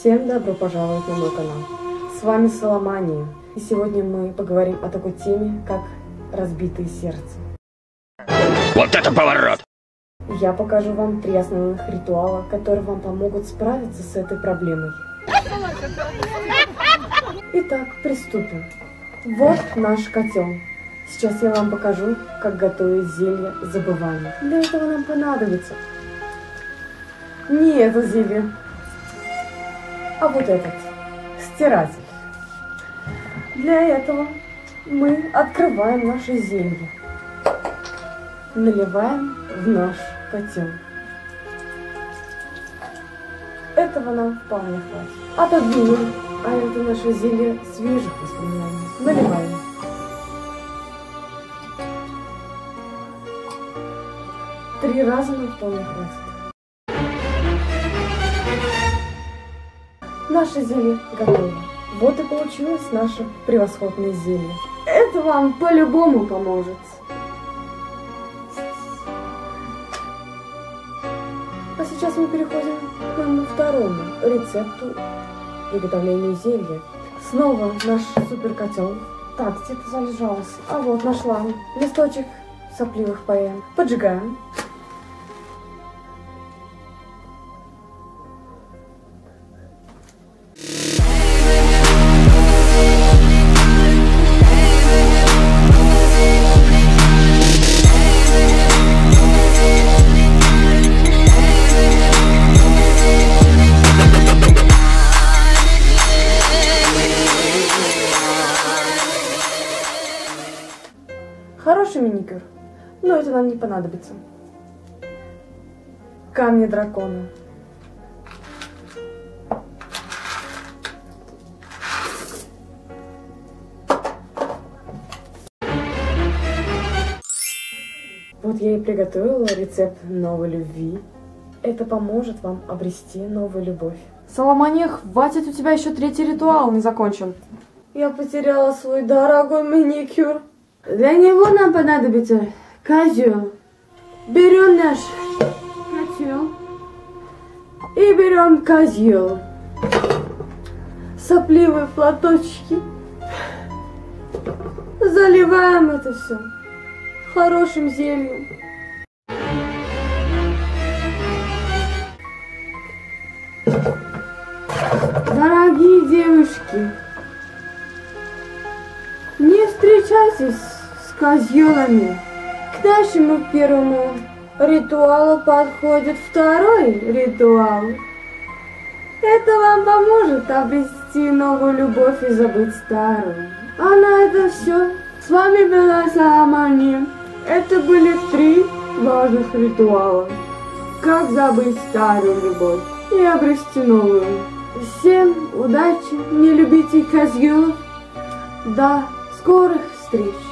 Всем добро пожаловать на мой канал. С вами Соломания. И сегодня мы поговорим о такой теме, как разбитые сердца. Вот это поворот! Я покажу вам три основных ритуала, которые вам помогут справиться с этой проблемой. Итак, приступим. Вот наш котел. Сейчас я вам покажу, как готовить зелье забывания. Для этого нам понадобится не это зелье, а вот этот стиратель. Для этого мы открываем наше зелье, наливаем в наш котел. Этого нам вполне хватит. Отодвинем, а это наше зелье свежих воспоминаний. Наливаем. Три раза нам вполне хватит. Наше зелье готово. Вот и получилось наше превосходное зелье. Это вам по-любому поможет. А сейчас мы переходим к моему второму рецепту приготовления зелья. Снова наш супер котел. Так, где-то залежалось. А вот нашла листочек сопливых поэм. Поджигаем. Хороший маникюр, но это нам не понадобится. Камни дракона. Вот я и приготовила рецепт новой любви. Это поможет вам обрести новую любовь. Соломония, хватит, у тебя еще третий ритуал не закончен. Я потеряла свой дорогой маникюр. Для него нам понадобится козел. Берем наш котел и берем козел. Сопливые платочки. Заливаем это все хорошим зельем. Дорогие девушки, не встречайтесь козелами. К нашему первому ритуалу подходит второй ритуал. Это вам поможет обрести новую любовь и забыть старую. А на этом все. С вами была Саламания. Это были три важных ритуала. Как забыть старую любовь и обрести новую. Всем удачи, не любите козелов. До скорых встреч!